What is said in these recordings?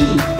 me.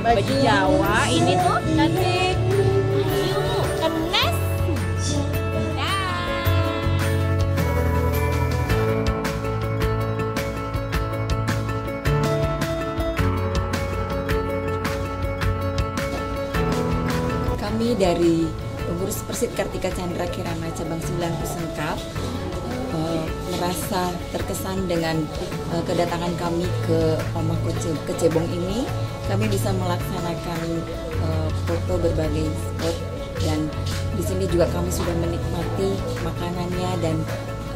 baju Jawa ini tuh cantik. Ayu, kenes. Ya. Kami dari pengurus Persit Kartika Chandra Kirana cabang 9 Pesengkap eh, merasa terkesan dengan eh, kedatangan kami ke Omah Kece- Kecebong ini. Kami bisa melaksanakan eh, foto berbagai spot dan di sini juga kami sudah menikmati makanannya dan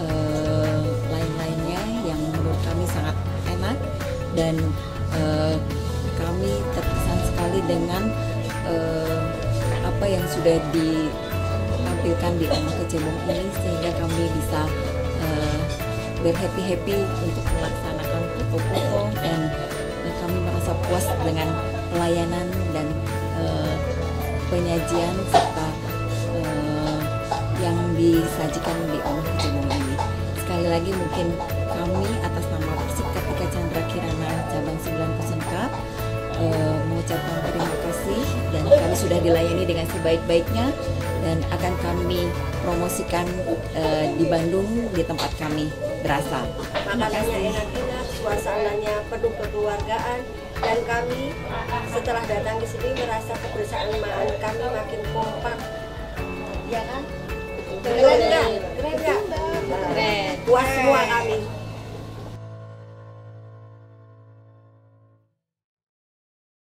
eh, lain-lainnya yang menurut kami sangat enak dan eh, kami terkesan sekali dengan eh, apa yang sudah ditampilkan di Omah Kecebong ini sehingga kami bisa berhappy happy untuk melaksanakan foto-foto dan kami merasa puas dengan pelayanan dan eh, penyajian serta eh, yang disajikan di Omah Kecebong ini. Sekali lagi mungkin kami atas nama Persik Kartika Chandra Kirana cabang 9 Pesengkap eh, mengucapkan terima kasih dan kami sudah dilayani dengan sebaik-baiknya dan akan kami promosikan eh, di Bandung di tempat kami berasal. Terima kasih. enak-enak, suasananya penuh kekeluargaan dan kami setelah datang ke sini merasa kebersamaan kami makin kompak. Ya kan? Keren nggak? Keren nggak? Keren. Puas semua kami.